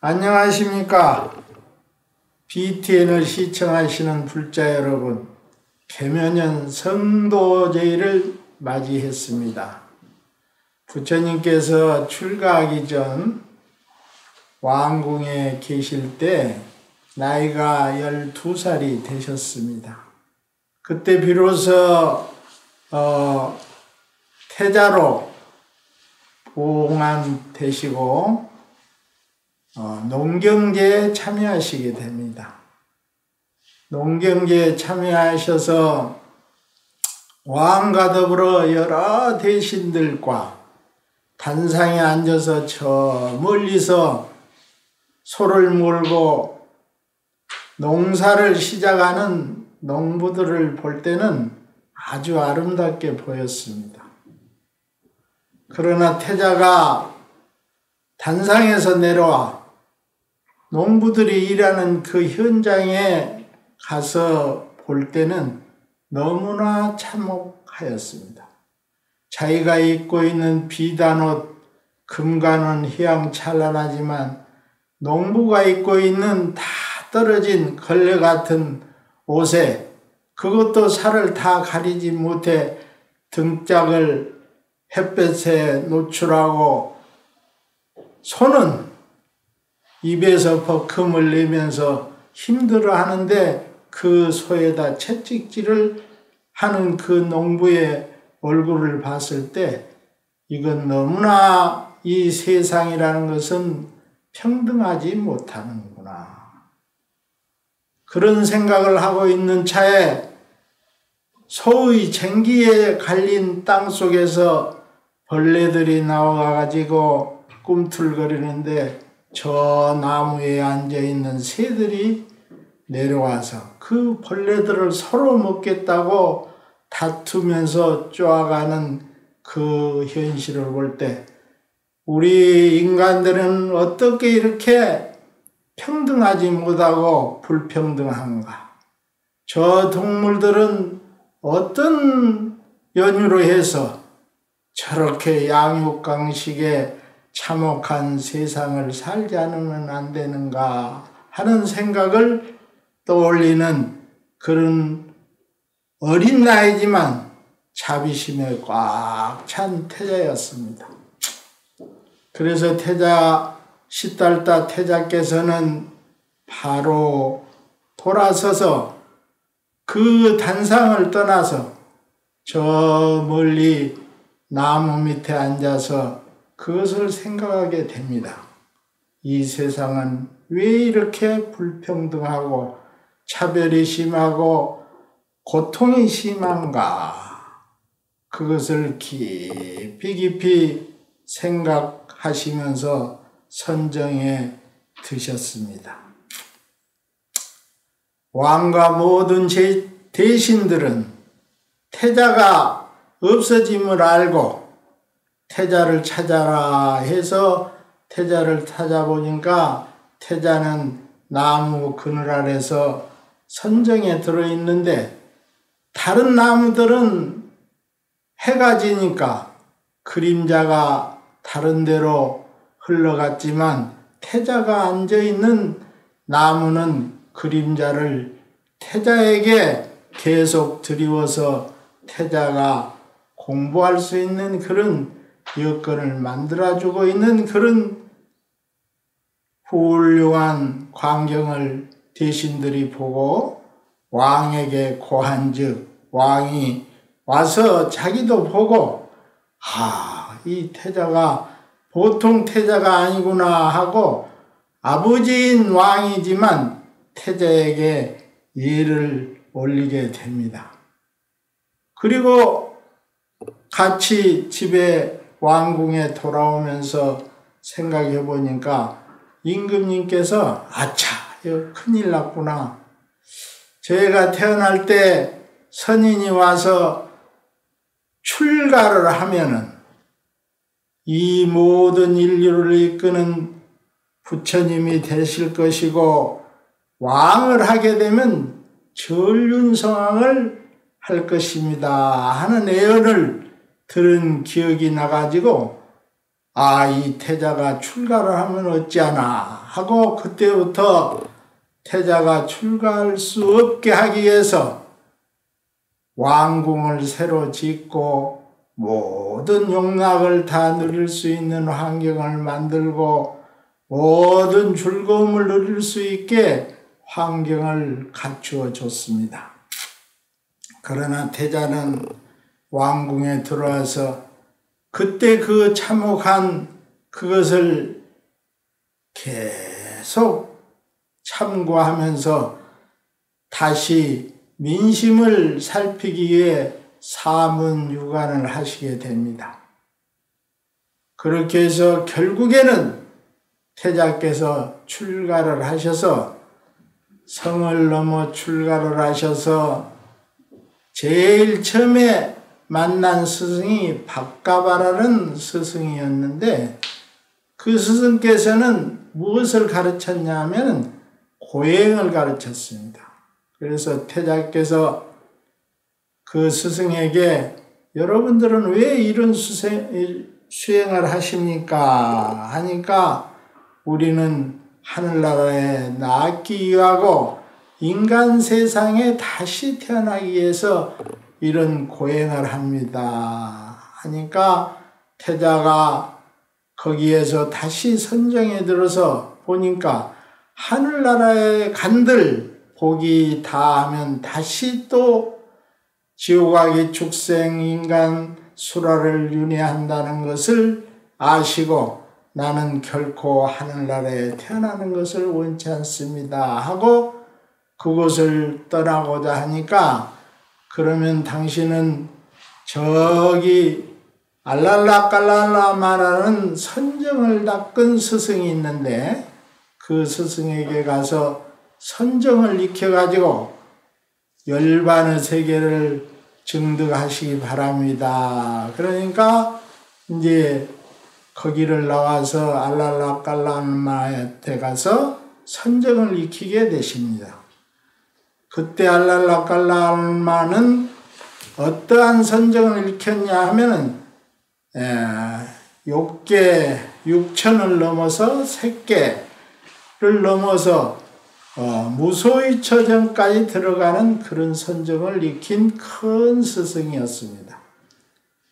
안녕하십니까. BTN을 시청하시는 불자 여러분, 개면연 성도제의를 맞이했습니다. 부처님께서 출가하기 전 왕궁에 계실 때 나이가 12살이 되셨습니다. 그때 비로소 어, 태자로 봉안되시고 어, 농경제에 참여하시게 됩니다. 농경제에 참여하셔서 왕과 더불어 여러 대신들과 단상에 앉아서 저 멀리서 소를 몰고 농사를 시작하는 농부들을 볼 때는 아주 아름답게 보였습니다. 그러나 태자가 단상에서 내려와 농부들이 일하는 그 현장에 가서 볼 때는 너무나 참혹하였습니다. 자기가 입고 있는 비단옷, 금관은 희양찬란하지만 농부가 입고 있는 다 떨어진 걸레 같은 옷에 그것도 살을 다 가리지 못해 등짝을 햇볕에 노출하고 손은 입에서 버금을 내면서 힘들어 하는데 그 소에다 채찍질을 하는 그 농부의 얼굴을 봤을 때 이건 너무나 이 세상이라는 것은 평등하지 못하는구나. 그런 생각을 하고 있는 차에 소의 쟁기에 갈린 땅 속에서 벌레들이 나와가지고 꿈틀거리는데 저 나무에 앉아 있는 새들이 내려와서 그 벌레들을 서로 먹겠다고 다투면서 쪼아가는 그 현실을 볼 때 우리 인간들은 어떻게 이렇게 평등하지 못하고 불평등한가? 저 동물들은 어떤 연유로 해서 저렇게 양육강식에 참혹한 세상을 살지 않으면 안 되는가 하는 생각을 떠올리는 그런 어린 나이지만 자비심에 꽉 찬 태자였습니다. 그래서 태자 시달다 태자께서는 바로 돌아서서 그 단상을 떠나서 저 멀리 나무 밑에 앉아서 그것을 생각하게 됩니다. 이 세상은 왜 이렇게 불평등하고 차별이 심하고 고통이 심한가? 그것을 깊이 깊이 생각하시면서 선정에 드셨습니다. 왕과 모든 대신들은 태자가 없어짐을 알고 태자를 찾아라 해서 태자를 찾아보니까 태자는 나무 그늘 아래서 선정에 들어있는데 다른 나무들은 해가 지니까 그림자가 다른 데로 흘러갔지만 태자가 앉아있는 나무는 그림자를 태자에게 계속 드리워서 태자가 공부할 수 있는 그런 여건을 만들어주고 있는 그런 훌륭한 광경을 대신들이 보고 왕에게 고한 즉 왕이 와서 자기도 보고 하, 이 태자가 보통 태자가 아니구나 하고 아버지인 왕이지만 태자에게 예를 올리게 됩니다. 그리고 같이 집에 왕궁에 돌아오면서 생각해 보니까 임금님께서 아차 큰일 났구나. 저희가 태어날 때 선인이 와서 출가를 하면은 이 모든 인류를 이끄는 부처님이 되실 것이고 왕을 하게 되면 전륜성왕을 할 것입니다 하는 애언을 들은 기억이 나가지고 아, 이 태자가 출가를 하면 어찌하나 하고 그때부터 태자가 출가할 수 없게 하기 위해서 왕궁을 새로 짓고 모든 용락을 다 누릴 수 있는 환경을 만들고 모든 즐거움을 누릴 수 있게 환경을 갖추어 줬습니다. 그러나 태자는 왕궁에 들어와서 그때 그 참혹한 그것을 계속 참고하면서 다시 민심을 살피기 위해 사문 유관을 하시게 됩니다. 그렇게 해서 결국에는 태자께서 출가를 하셔서 성을 넘어 출가를 하셔서 제일 처음에 만난 스승이 박가바라는 스승이었는데 그 스승께서는 무엇을 가르쳤냐 하면 고행을 가르쳤습니다. 그래서 태자께서 그 스승에게 여러분들은 왜 이런 수생, 수행을 하십니까? 하니까 우리는 하늘나라에 낳기 위하고 인간 세상에 다시 태어나기 위해서 이런 고행을 합니다. 하니까 태자가 거기에서 다시 선정에 들어서 보니까 하늘나라에 간들 복이 다 하면 다시 또 지옥악의 축생 인간 수라를 윤회한다는 것을 아시고 나는 결코 하늘나라에 태어나는 것을 원치 않습니다. 하고 그곳을 떠나고자 하니까 그러면 당신은 저기 알랄라 깔랄라 말하는 선정을 닦은 스승이 있는데 그 스승에게 가서 선정을 익혀가지고 열반의 세계를 증득하시기 바랍니다. 그러니까 이제 거기를 나와서 알랄라깔라마에 가서 선정을 익히게 되십니다. 그때 알랄라깔라마는 어떠한 선정을 익혔냐 하면은 육계 육천을 넘어서 색계를 넘어서 어, 무소의 처정까지 들어가는 그런 선정을 익힌 큰 스승이었습니다.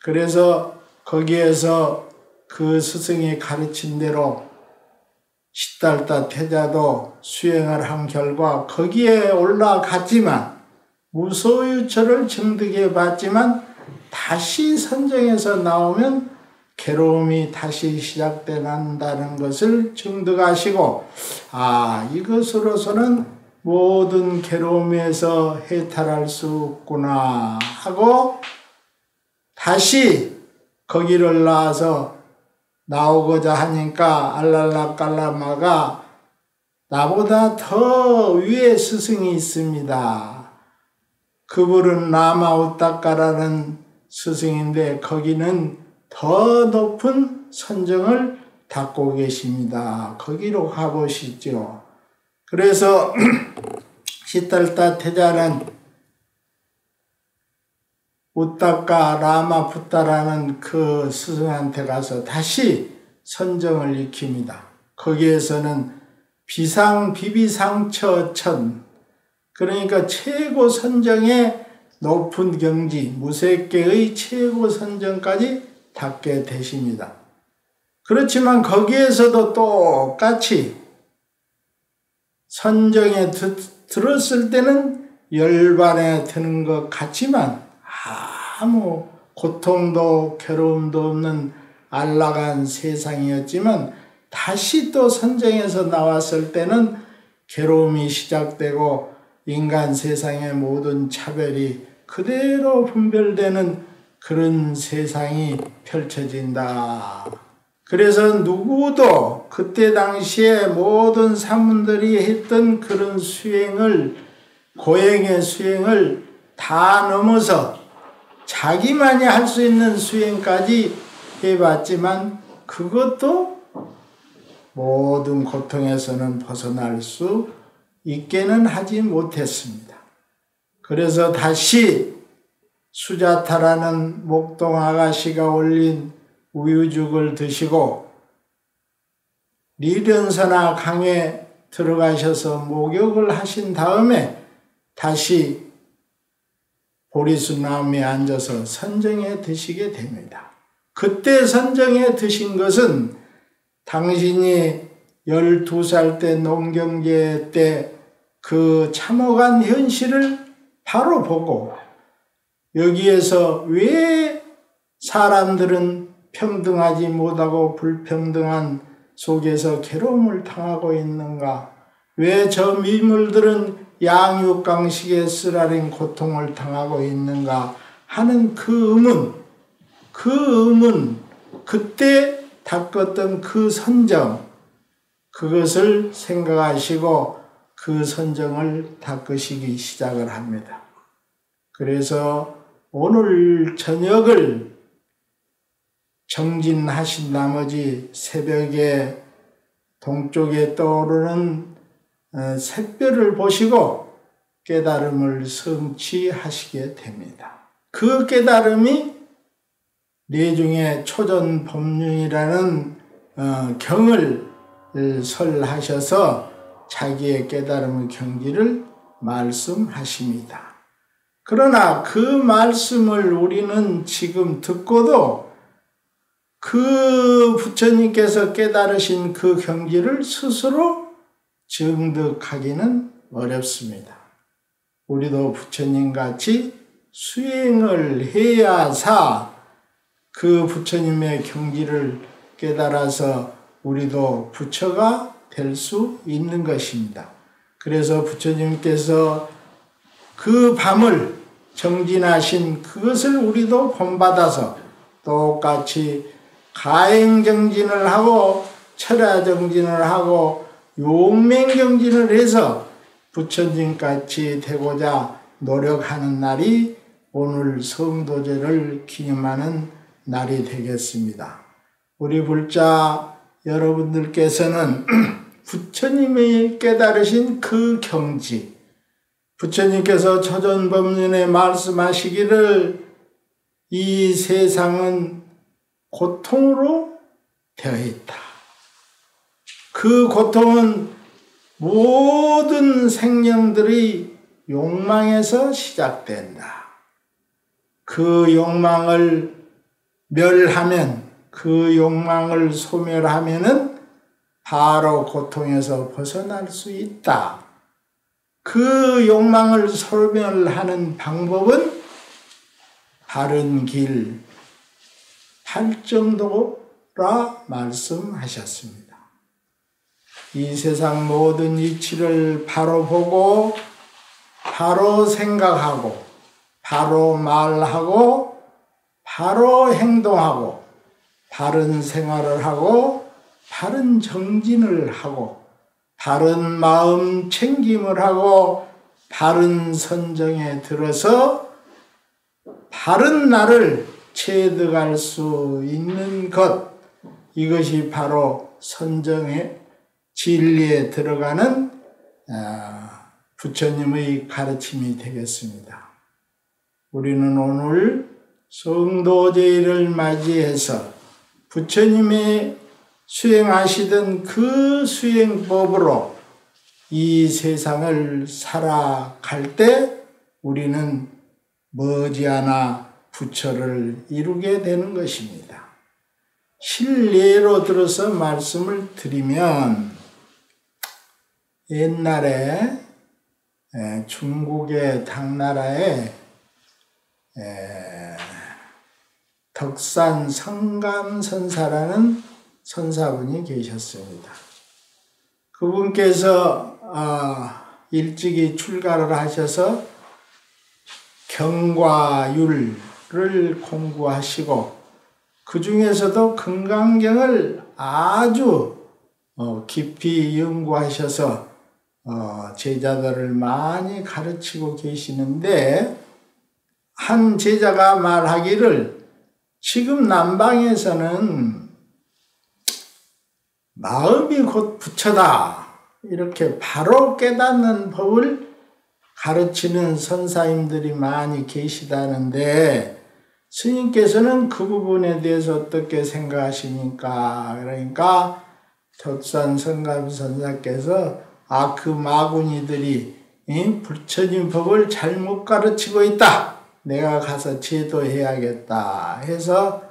그래서 거기에서 그 스승이 가르친 대로 시달다 태자도 수행을 한 결과 거기에 올라갔지만 무소유처를 증득해 봤지만 다시 선정에서 나오면 괴로움이 다시 시작된다는 것을 증득하시고 아 이것으로서는 모든 괴로움에서 해탈할 수 없구나 하고 다시 거기를 나와서 나오고자 하니까 알랄라 깔라마가 나보다 더 위에 스승이 있습니다. 그분은 라마우따까라는 스승인데 거기는 더 높은 선정을 닦고 계십니다. 거기로 가보시죠. 그래서 시달타 태자는 우따까 라마푸따라는 그 스승한테 가서 다시 선정을 익힙니다. 거기에서는 비상 비비상처천 그러니까 최고 선정의 높은 경지 무색계의 최고 선정까지 닿게 되십니다. 그렇지만 거기에서도 똑같이 선정에 드, 들었을 때는 열반에 드는 것 같지만 아무 고통도 괴로움도 없는 안락한 세상이었지만 다시 또 선정에서 나왔을 때는 괴로움이 시작되고 인간 세상의 모든 차별이 그대로 분별되는 그런 세상이 펼쳐진다. 그래서 누구도 그때 당시에 모든 사문들이 했던 그런 수행을, 고행의 수행을 다 넘어서 자기만이 할 수 있는 수행까지 해봤지만 그것도 모든 고통에서는 벗어날 수 있게는 하지 못했습니다. 그래서 다시 수자타라는 목동 아가씨가 올린 우유죽을 드시고 리련서나 강에 들어가셔서 목욕을 하신 다음에 다시 보리수 나무에 앉아서 선정에 드시게 됩니다. 그때 선정에 드신 것은 당신이 12살 때 농경제 때그 참혹한 현실을 바로 보고 여기에서 왜 사람들은 평등하지 못하고 불평등한 속에서 괴로움을 당하고 있는가? 왜 저 미물들은 양육강식에 쓰라린 고통을 당하고 있는가? 하는 그 의문, 그 의문, 그때 닦았던 그 선정, 그것을 생각하시고 그 선정을 닦으시기 시작을 합니다. 그래서 오늘 저녁을 정진하신 나머지 새벽에 동쪽에 떠오르는 어, 샛별을 보시고 깨달음을 성취하시게 됩니다. 그 깨달음이 내중에 초전 법륜이라는 어, 경을 설하셔서 자기의 깨달음의 경지를 말씀하십니다. 그러나 그 말씀을 우리는 지금 듣고도 그 부처님께서 깨달으신 그 경지를 스스로 증득하기는 어렵습니다. 우리도 부처님 같이 수행을 해야사 그 부처님의 경지를 깨달아서 우리도 부처가 될 수 있는 것입니다. 그래서 부처님께서 그 밤을 정진하신 그것을 우리도 본받아서 똑같이 가행정진을 하고 철야정진을 하고 용맹정진을 해서 부처님같이 되고자 노력하는 날이 오늘 성도제를 기념하는 날이 되겠습니다. 우리 불자 여러분들께서는 부처님이 깨달으신 그 경지, 부처님께서 초전법륜에 말씀하시기를 이 세상은 고통으로 되어 있다. 그 고통은 모든 생명들의 욕망에서 시작된다. 그 욕망을 멸하면, 그 욕망을 소멸하면은 바로 고통에서 벗어날 수 있다. 그 욕망을 소멸하는 방법은 바른 길, 팔정도라 말씀하셨습니다. 이 세상 모든 이치를 바로 보고, 바로 생각하고, 바로 말하고, 바로 행동하고, 바른 생활을 하고, 바른 정진을 하고, 바른 마음 챙김을 하고 바른 선정에 들어서 바른 날을 체득할 수 있는 것 이것이 바로 선정의 진리에 들어가는 아, 부처님의 가르침이 되겠습니다. 우리는 오늘 성도제를 맞이해서 부처님의 수행하시던 그 수행법으로 이 세상을 살아갈 때 우리는 머지않아 부처를 이루게 되는 것입니다. 실례로 들어서 말씀을 드리면 옛날에 중국의 당나라에 덕산 성감선사라는 선사분이 계셨습니다. 그분께서 아, 일찍이 출가를 하셔서 경과율을 공부하시고 그 중에서도 금강경을 아주 어, 깊이 연구하셔서 어, 제자들을 많이 가르치고 계시는데 한 제자가 말하기를 지금 남방에서는 마음이 곧 부처다. 이렇게 바로 깨닫는 법을 가르치는 선사님들이 많이 계시다는데 스님께서는 그 부분에 대해서 어떻게 생각하십니까? 그러니까 덕산 성감 선사께서 아그 마구니들이 불처진 법을 잘못 가르치고 있다. 내가 가서 제도해야겠다 해서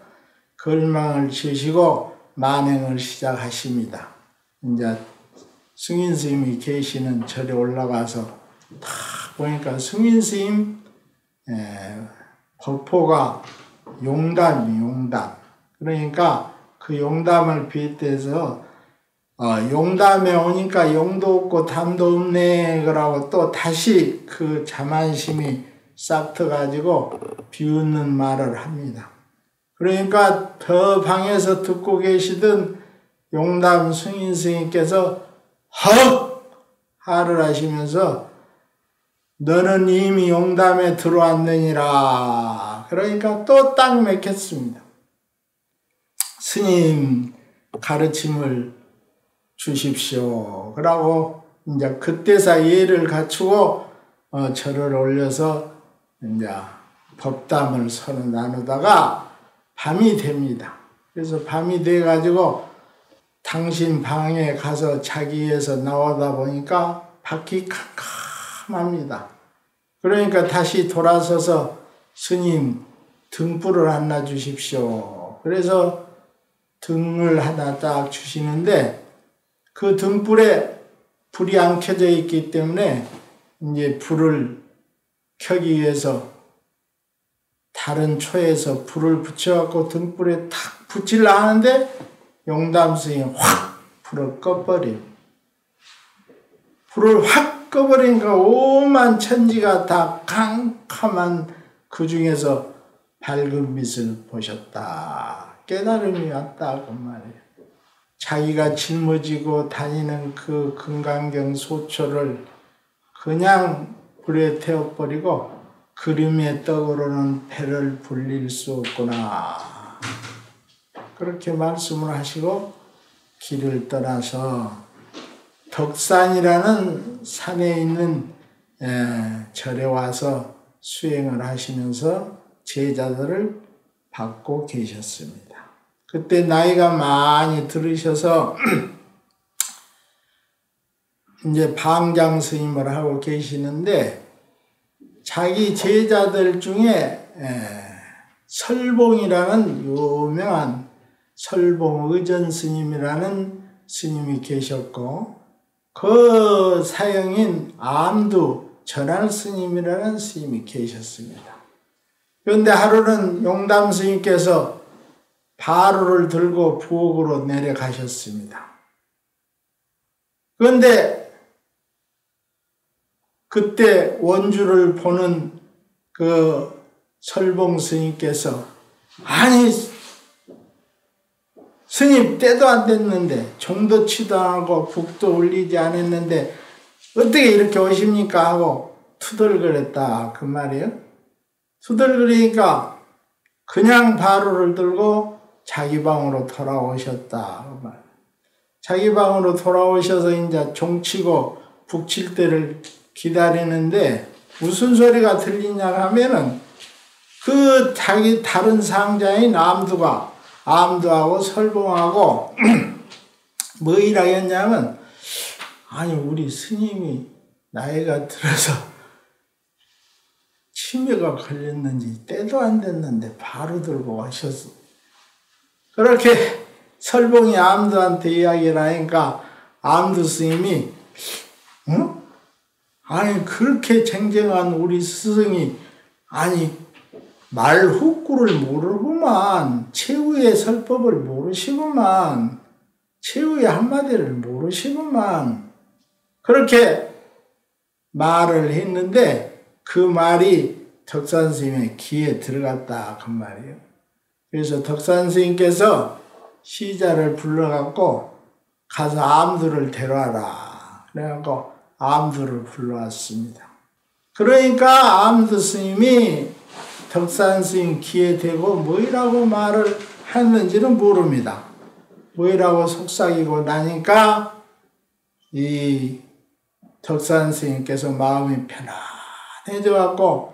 걸망을 치시고 만행을 시작하십니다. 이제 승인 스님이 계시는 절에 올라가서 다 보니까 승인 스님 법포가 용담이 용담. 그러니까 그 용담을 비롯해서 어, 용담에 오니까 용도 없고 담도 없네 그러고 또 다시 그 자만심이 싹 터가지고 비웃는 말을 합니다. 그러니까 더 방에서 듣고 계시던 용담 승인 스님께서 헉! 하를 하시면서 너는 이미 용담에 들어왔느니라. 그러니까 또 딱 맥혔습니다. 스님 가르침을 주십시오. 그러고 이제 그때사 예를 갖추고 어, 절을 올려서 이제 법담을 서로 나누다가 밤이 됩니다. 그래서 밤이 돼 가지고 당신 방에 가서 자기에서 나오다 보니까 밖이 캄캄합니다. 그러니까 다시 돌아서서 스님 등불을 하나 주십시오. 그래서 등을 하나 딱 주시는데 그 등불에 불이 안 켜져 있기 때문에 이제 불을 켜기 위해서 다른 초에서 불을 붙여갖고 등불에 탁 붙이려 하는데 용담스님이 확 불을 꺼버려. 불을 확 꺼버리니까 오만 천지가 다 캄캄한 그 중에서 밝은 빛을 보셨다. 깨달음이 왔다. 그 말이에요. 자기가 짊어지고 다니는 그 금강경 소초를 그냥 불에 태워버리고 그림에 떠오르는 배를 불릴 수 없구나. 그렇게 말씀을 하시고 길을 떠나서 덕산이라는 산에 있는 절에 와서 수행을 하시면서 제자들을 받고 계셨습니다. 그때 나이가 많이 들으셔서 이제 방장 스님을 하고 계시는데 자기 제자들 중에 설봉이라는 유명한 설봉 의전 스님이라는 스님이 계셨고 그 사형인 암두 전할 스님이라는 스님이 계셨습니다. 그런데 하루는 용담 스님께서 바로를 들고 부엌으로 내려가셨습니다. 그런데 그때 원주를 보는 그 설봉 스님께서 아니 스님 때도 안 됐는데 종도 치도 하고 북도 울리지 않았는데 어떻게 이렇게 오십니까 하고 투덜거렸다 그 말이에요. 투덜거리니까 그냥 바로를 들고 자기 방으로 돌아오셨다. 그 자기 방으로 돌아오셔서 이제 종치고 북칠 때를 기다리는데 무슨 소리가 들리냐 하면은 그 자기 다른 상자인 암두가 암두하고 설봉하고 뭐 일하겠냐면 아니 우리 스님이 나이가 들어서 치매가 걸렸는지 때도 안 됐는데 바로 들고 가셨어. 그렇게 설봉이 암두한테 이야기를 하니까 암두 스님이 어? 아니 그렇게 쟁쟁한 우리 스승이 아니 말 후구를 모르구만 최후의 설법을 모르시구만 최후의 한마디를 모르시구만 그렇게 말을 했는데 그 말이 덕산 스님의 귀에 들어갔다 그 말이에요. 그래서 덕산 스님께서 시자를 불러갖고 가서 암두를 데려와라. 그래갖고 암두를 불러왔습니다. 그러니까 암두 스님이 덕산 스님 귀에 대고 뭐이라고 말을 했는지는 모릅니다. 뭐이라고 속삭이고 나니까 이 덕산 스님께서 마음이 편안해져 갖고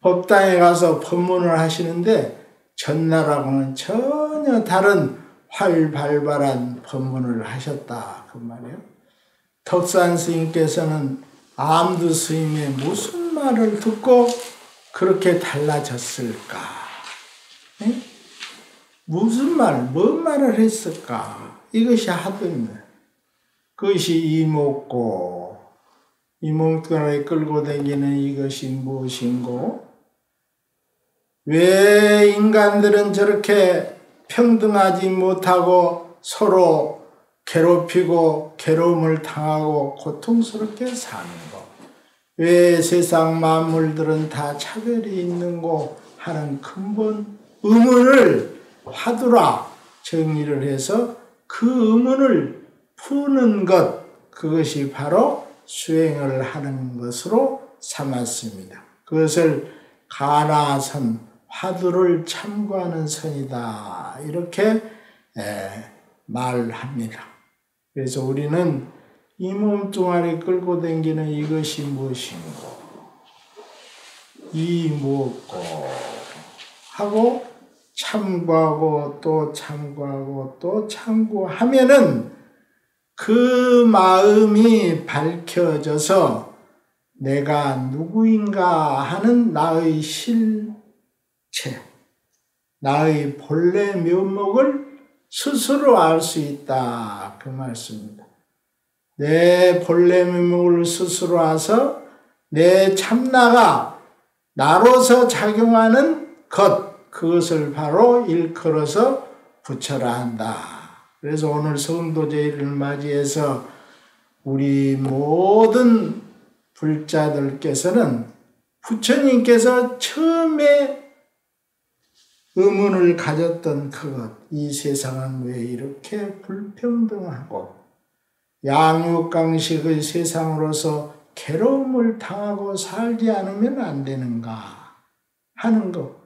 법당에 가서 법문을 하시는데 전날하고는 전혀 다른 활발발한 법문을 하셨다 그 말이에요. 덕산 스님께서는 암두 스님의 무슨 말을 듣고 그렇게 달라졌을까? 네? 무슨 말, 뭔 말을 했을까? 이것이 하던 그것이 이목고 이목구를 끌고 다니는 이것이 무엇인고? 왜 인간들은 저렇게 평등하지 못하고 서로 괴롭히고 괴로움을 당하고 고통스럽게 사는고? 왜 세상 만물들은 다 차별이 있는고 하는 근본 의문을 화두라 정리를 해서 그 의문을 푸는 것, 그것이 바로 수행을 하는 것으로 삼았습니다. 그것을 가나선, 화두를 참고하는 선이다. 이렇게 말합니다. 그래서 우리는 이 몸뚱아리 끌고 다니는 이것이 무엇인고, 이 무엇고, 하고 참고하고 또 참고하고 또 참고하면은 그 마음이 밝혀져서 내가 누구인가 하는 나의 실 체, 나의 본래 면목을 스스로 알 수 있다. 그 말씀입니다. 내 본래 면목을 스스로 알아서 내 참나가 나로서 작용하는 것, 그것을 바로 일컬어서 붙여라 한다. 그래서 오늘 성도제일을 맞이해서 우리 모든 불자들께서는 부처님께서 처음에 의문을 가졌던 그것, 이 세상은 왜 이렇게 불평등하고 양육강식의 세상으로서 괴로움을 당하고 살지 않으면 안 되는가 하는 것.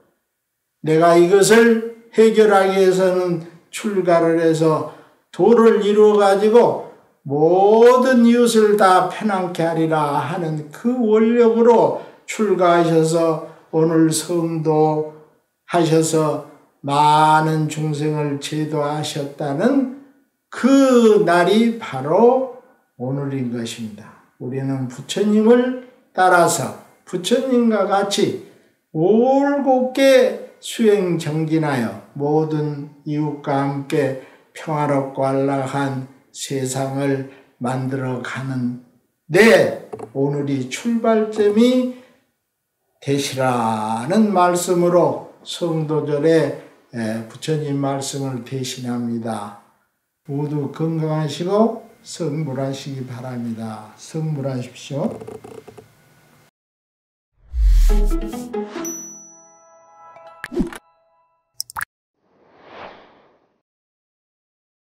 내가 이것을 해결하기 위해서는 출가를 해서 도를 이루어 가지고 모든 이웃을 다 편안케 하리라 하는 그 원력으로 출가하셔서 오늘 성도 하셔서 많은 중생을 제도하셨다는 그 날이 바로 오늘인 것입니다. 우리는 부처님을 따라서 부처님과 같이 올곧게 수행 정진하여 모든 이웃과 함께 평화롭고 안락한 세상을 만들어 가는 내 오늘이 출발점이 되시라는 말씀으로 성도절에 부처님 말씀을 대신합니다. 모두 건강하시고 성불하시기 바랍니다. 성불하십시오.